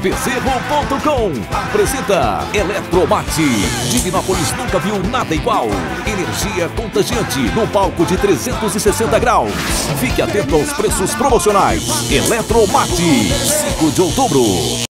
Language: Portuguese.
Bezerro.com apresenta Eletromate. Divinópolis nunca viu nada igual. Energia contagiante no palco de 360 graus. Fique atento aos preços promocionais. Eletromate, 5 de outubro.